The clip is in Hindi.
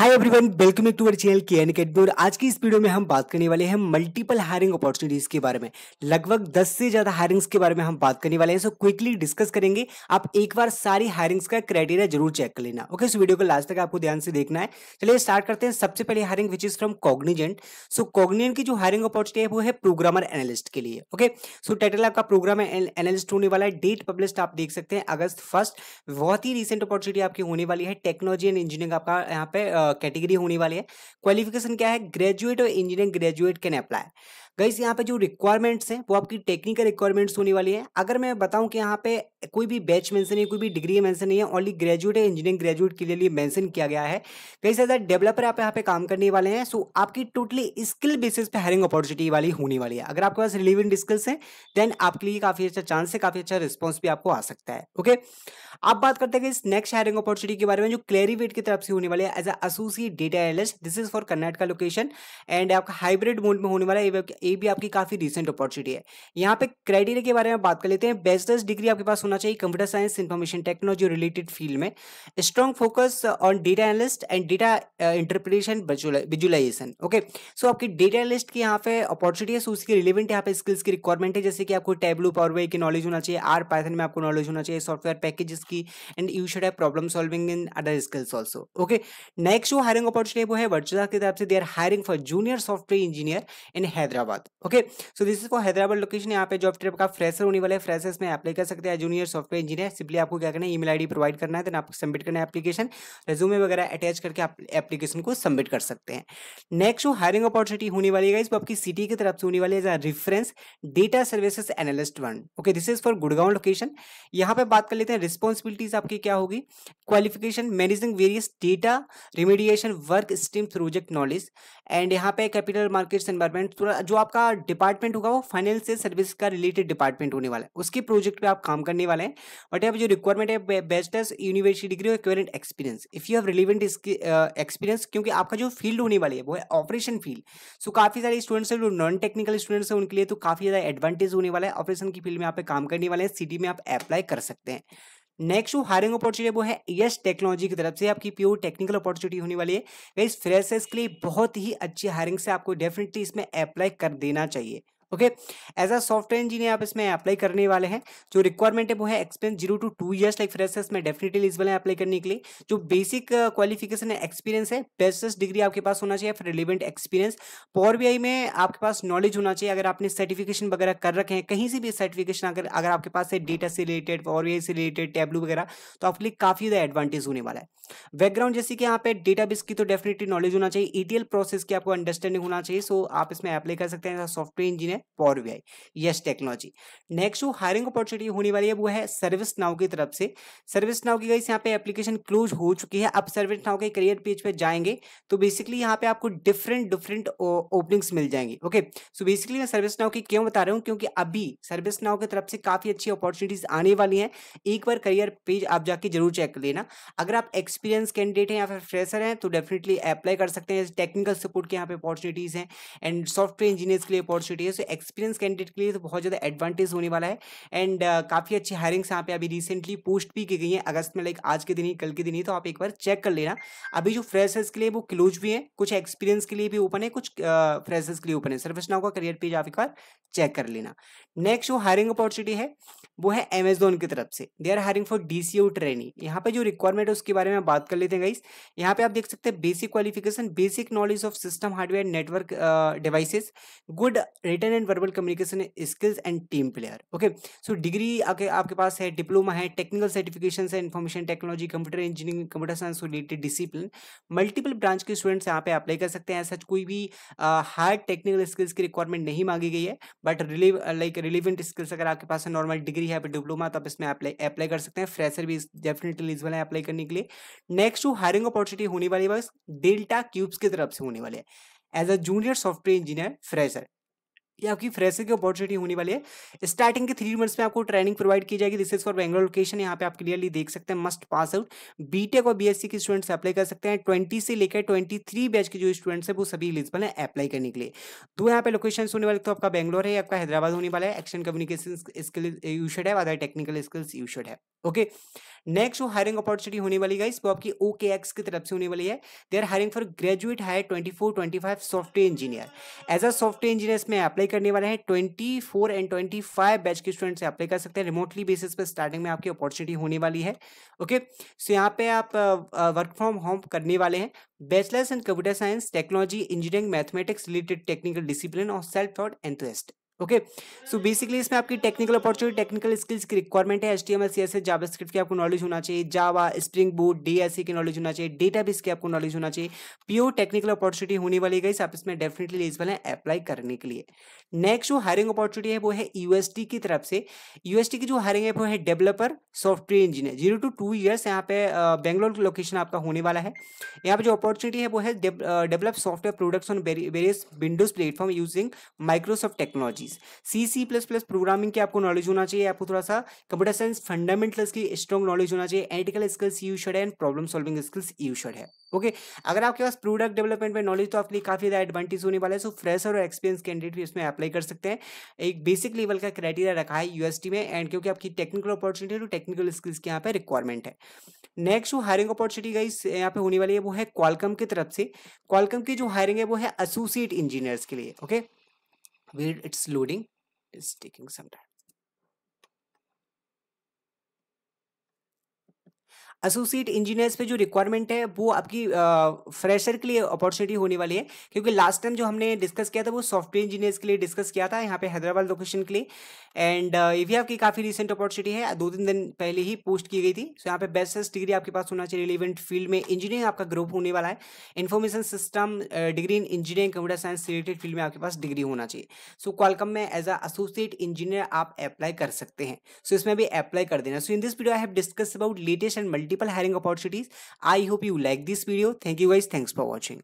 Hi everyone welcome to our channel के एन और आज की इस वीडियो में हम बात करने वाले हैं मल्टीपल हायरिंग अपॉर्चुनिटीज़ के बारे में। लगभग 10 से ज़्यादा हायरिंग्स के बारे में हम बात करने वाले हैं। सो क्विकली डिस्कस करेंगे। आप एक बार सारी हायरिंग्स का क्राइटेरिया ज़रूर चेक कर लेना। ओके इस वीडियो को लास्ट तक आपको ध्यान से देखना है। चलिए स्टार्ट करते हैं। सबसे पहले hiring which is from Cognizant so Cognizant की जो हायरिंग अपॉर्चुनिटी है, वो है प्रोग्रामर एनालिस्ट के लिए। ओके सो टाइटल आपका प्रोग्राम एनालिस्ट होने वाला है। डेट पब्लिश आप देख सकते हैं। अगस्त फ़र्स्ट बहुत ही रिसेंट अपॉर्चुनिटी आपकी होने वाली है। टेक्नोलॉजी एंड इंजीनियरिंग आपका यहाँ पे कैटेगरी होने वाली है। क्वालिफिकेशन क्या है? ग्रेजुएट और engineer graduate can apply. Guys यहाँ पे जो रिक्वायरमेंट्स हैं, वो आपकी टेक्निकल रिक्वायरमेंट्स होने वाली है। अगर मैं बताऊँ कि यहाँ पे कोई भी बैच मेंशन नहीं कोई भी डिग्री मेंशन नहीं है ओनली ग्रेजुएट है इंजीनियरिंग ग्रेजुएट के लिए मेंशन किया गया है। कई सारे डेवलपर आप यहाँ पे काम करने वाले हैं सो आपकी टोटली स्किल बेसिस पे हायरिंग अपॉर्चुनिटी वाली होने वाली है। अगर आपके पास रिलीवेंट स्किल्स हैं देन आपके लिए काफ़ी अच्छा चांस है, काफ़ी अच्छा रिस्पॉन्स भी आपको आ सकता है ओके आप बात करते हैं इस नेक्स्ट हायरिंग अपॉर्चुनिटी के बारे में जो क्लेरीवेट की तरफ़ से होने वाले है as associate data analyst this is for Karnataka location and आपका हाइब्रिड मोड में होने वाला है ये भी आपकी काफ़ी रिसेंट अपॉर्चुनिटी है। यहाँ पे क्राइटेरिया के बारे में बात कर लेते हैं। बैचलर्स डिग्री आपके पास होना चाहिए computer science information technology related field में। Strong focus on data analyst and data interpretation visualization okay so आपकी डेटा एनालिस्ट की यहाँ पे अपॉर्चुनिटी है सो उसकी रिलेवेंट यहाँ पे स्किल्स की रिक्वायरमेंट है। जैसे कि आपको टेबलू पावर की नॉलेज होना चाहिए आर पाइथन में आपको नॉलेज होना चाहिए सॉफ्टवेयर पैकेजेस की and you should have problem solving in other skills also okay next जो हायरिंग अपॉर्चुनिटी वो है वर्चुअल की तरफ़ से they are hiring for junior software engineer in Hyderabad okay so this is for Hyderabad location यहाँ पे जॉब ट्रिप का फ्रेशर होने वाले फ्रेशर्स में अप्लाई कर सकते हैं। जूनियर सॉफ्टवेयर इंजीनियर सिंपली आपको क्या करना है? ईमेल आईडी प्रोवाइड करना है। देन आपको सबमिट करना है एप्लीकेशन रेज्यूमे वगैरह अटैच करके आप एप्लीकेशन को सबमिट कर सकते हैं। नेक्स्ट जो हायरिंग अपॉर्चुनिटी होने वाली है वो आपकी सिटी की तरफ़ से होने वाली है reference data services analyst one okay this is for Gurgaon location यहाँ पे बात कर लेते हैं रिस्पॉन्सिबिलिटीज आपकी क्या होगी। Qualification managing various data remediation work stream project knowledge and यहाँ पे कैपिटल मार्केट्स एनवायरमेंट थोड़ा जो आपका डिपार्टमेंट होगा वो फाइनेंशियल सर्विस का रिलेटेड डिपार्टमेंट होने वाला है। उसके प्रोजेक्ट पे आप काम करने वाले हैं। बट यहाँ जो रिक्वायरमेंट है बेस्टर्स यूनिवर्सिटी डिग्री और equivalent experience if you have relevant experience क्योंकि आपका जो फ़ील्ड होने वाली है, वो है ऑपरेशन फ़ील्ड सो काफ़ी सारे स्टूडेंट्स हैं, जो नॉन टेक्निकल स्टूडेंट्स हैं, उनके लिए तो काफ़ी ज़्यादा एडवांटेज होने वाला है। ऑपरेशन की फ़ील्ड में आप काम करने वाले हैं सिटी में आप अप्लाई कर सकते हैं। नेक्स्ट जो हायरिंग अपॉर्चुनिटी वो है यस टेक्नोलॉजी की तरफ़ से आपकी प्योर टेक्निकल अपॉर्चुनिटी होने वाली है। इस फ्रेशर्स के लिए बहुत ही अच्छी हायरिंग से आपको डेफिनेटली इसमें अप्लाई कर देना चाहिए। Okay? As a software engineer आप इसमें अप्लाई करने वाले हैं। जो रिक्वायरमेंट है, वो है experience zero to two years like freshers में डेफिनेटली एलिजिबल है अप्लाई करने के लिए। जो बेसिक क्वालिफिकेशन है एक्सपीरियंस है बेस्ट डिग्री आपके पास होना चाहिए रिलेवेंट एक्सपीरियंस पॉवर बी में आपके पास नॉलेज होना चाहिए, अगर आपने सर्टिफिकेशन वगैरह कर रखे हैं, कहीं से भी सर्टिफिकेशन अगर अगर आपके पास है डेटा से रिलेटेड पॉवर बी से रिलेटेड टैबलू वगैरह तो आपके लिए काफ़ी ज़्यादा एडवांटेज होने वाला है। बैकग्राउंड जैसे कि यहाँ पे डेटाबेस की तो डेफिनेटली नॉलेज होना चाहिए ईटीएल प्रोसेस की आपको अंडरस्टैंडिंग होना चाहिए सो आप इसमें अप्लाई कर सकते हैं software engineer Power B yes technology next जो हायरिंग अपॉर्चुनिटी होने वाली है, वो है सर्विस नाउ की तरफ़ से। सर्विस नाउ की गई यहाँ पे एप्लीकेशन क्लोज हो चुकी है। अब सर्विस नाउ के करियर पेज पे जाएँगे तो बेसिकली यहाँ पे आपको डिफरेंट डिफरेंट ओपनिंग्स मिल जाएँगी ओके सो बेसिकली मैं सर्विस नाउ की क्यों बता रहा हूँ? क्योंकि अभी सर्विस नाउ की तरफ़ से काफ़ी अच्छी अपॉर्चुनिटीज़ आने वाली हैं। एक बार करियर पेज आप जाके ज़रूर चेक कर लेना। अगर आप एक्सपीरियंस कैंडिडेट हैं या फिर फ्रेशर हैं तो डेफिनेटली अप्लाई कर सकते हैं। टेक्निकल सपोर्ट के यहाँ पे अपॉर्चुनिटीज़ हैं एंड सॉफ्टवेयर इंजीनियर्स के लिए अपॉर्चुनिटी है। सो एक्सपीरियंस कैंडिडेट के लिए तो बहुत ज़्यादा एडवांटेज होने वाला है। एंड uh, काफ़ी अच्छी हायरिंग्स यहाँ पे अभी रिसेंटली पोस्ट भी की गई है। अगस्त में लाइक आज के दिन ही कल के दिन ही तो आप एक बार चेक कर लेना। अभी जो फ्रेशर्स के लिए वो क्लोज भी है। कुछ एक्सपीरियंस के लिए भी ओपन है कुछ फ्रेशर्स uh, के लिए ओपन है। सर्विस नाउ का करियर पेज आप एक बार चेक कर लेना। नेक्स्ट जो हायरिंग अपॉर्चुनिटी है वो है अमेजोन की तरफ़ से। They are hiring for DCO training यहाँ पे जो रिक्वायरमेंट है उसके बारे में बात कर लेते हैं गाइस यहाँ पे आप देख सकते हैं basic qualification basic knowledge of system hardware network devices good return and verbal communication skills and team player okay so degree आपके पास है डिप्लोमा है टेक्निकल सर्टिफिकेशन है information technology computer engineering computer science related discipline multiple branch के स्टूडेंट्स यहाँ पे अप्लाई कर सकते हैं। सच कोई भी हार्ड टेक्निकल स्किल्स की रिक्वायरमेंट नहीं मांगी गई है but relieve like relevant skills अगर आपके पास नॉर्मल डिग्री है डिप्लोमा तो आप इसमें अप्लाई अप्लाई कर सकते हैं। फ्रेशर भी डेफिनेटली एलिजिबल है अप्लाई करने के लिए। नेक्स्ट जो हायरिंग अपॉर्चुनिटी होने वाली है बस डेल्टा क्यूब्स की तरफ़ से होने वाले है। As a junior software engineer fresher ये आपकी फ्रेशर की अपॉर्चुनिटी होने वाली है। स्टार्टिंग के थ्री मंथ्स में आपको ट्रेनिंग प्रोवाइड की जाएगी। This is for Bangalore location यहाँ पे आप क्लियरली देख सकते हैं मस्ट पास आउट बीटेक और बीएससी के स्टूडेंट्स अप्लाई कर सकते हैं। ट्वेंटी से लेकर ट्वेंटी थ्री बैच के जो स्टूडेंट्स है, वो सभी एलिजिबल है अप्लाई करने के लिए। दो यहाँ पे लोकेशन होने वाले तो आपका बैंगलोर है, आपका हैदराबाद होने वाला है। Action communication skill you should है other technical skills you should है ओके नेक्स्ट जो हायरिंग अपॉर्चुनिटी होने वाली गाइस वो आपकी ओ की तरफ़ से होने वाली है। They are hiring for graduate hire twenty four twenty five software engineer as a software engineer इसमें अप्लाई करने वाले हैं twenty four and twenty five batch के स्टूडेंट से अप्लाई कर सकते हैं। रिमोटली बेसिस पर स्टार्टिंग में आपकी अपॉर्चुनिटी होने वाली है। ओके सो यहाँ पे आप वर्क फ्रॉम होम करने वाले हैं। Bachelors in computer science technology engineering mathematics related technical discipline और self taught enthusiast okay so basically इसमें आपकी टेक्निकल अपॉर्चुनिटी टेक्निकल स्किल्स की रिक्वायरमेंट है H T M L C S JavaScript की आपको नॉलेज होना चाहिए Java spring board D S C की नॉलेज होना चाहिए डेटा बेस की आपको नॉलेज होना चाहिए। प्योर टेक्निकल अपॉर्चुनिटी होने वाली गई आप इसमें डेफिनेटली एलिजिबल है अप्लाई करने के लिए। नेक्स्ट जो हायरिंग अपॉर्चुनिटी है, वो है यूएसटी की तरफ़ से। यूएसटी की जो हायरिंग है, वो है developer software engineer zero to two years यहाँ पे बेंगलोर लोकेशन आपका होने वाला है। यहाँ पे जो अपॉर्चुनिटी है, वो है develop software products on various Windows platform using Microsoft technologies C C plus plus programming की आपको नॉलेज होना चाहिए, आपको थोड़ा सा कंप्यूटर साइंस फंडामेंटल्स की स्ट्रॉन्ग नॉलेज होना चाहिए एटिकल स्किल्स यू है and problem solving skills you है ओके okay. अगर आपके पास प्रोडक्ट डेवलपमेंट में नॉलेज तो आपके लिए काफ़ी ज़्यादा एडवांटेज होने वाला है। सो फ्रेशर और एक्सपीरियंस कैंडिडेट भी इसमें अप्लाई कर सकते हैं। एक बेसिक लेवल का क्राइटेरिया रखा है यूएसटी में एंड क्योंकि आपकी टेक्निकल अपॉर्चुनिटी है तो टेक्निकल स्किल्स की यहाँ पे रिक्वायरमेंट है। नेक्स्ट जो हायरिंग अपॉर्चुनिटी गई यहाँ पे होने वाली है, वो है क्वालकम की तरफ़ से। क्वालकम की जो हायरिंग है, वो है एसोसिएट इंजीनियर्स के लिए okay wait it's loading it's taking some time. Associate engineers पे जो रिक्वायरमेंट है, वो आपकी फ्रेशर के लिए अपॉर्चुनिटी होने वाली है। क्योंकि लास्ट टाइम जो हमने डिस्कस किया था, वो सॉफ्टवेयर इंजीनियर्स के लिए डिस्कस किया था, यहाँ पे हैदराबाद लोकेशन के लिए। एंड ये भी आपकी काफ़ी रिसेंट अपॉर्चुनिटी है, दो तीन दिन पहले ही पोस्ट की गई थी। सो यहाँ पे बेस्ट डिग्री आपके पास होना चाहिए रिलेवेंट फ़ील्ड में इंजीनियरिंग आपका ग्रुप होने वाला है। Information system degree in engineering computer science related field में आपके पास डिग्री होना चाहिए। सो क्वालकम में एज अ एसोसिएट इंजीनियर आप अप्लाई कर सकते हैं। सो इसमें भी अप्लाई कर देना। So in this video I have discuss about latest and multiple hiring opportunities. I hope you like this video. Thank you guys. Thanks for watching.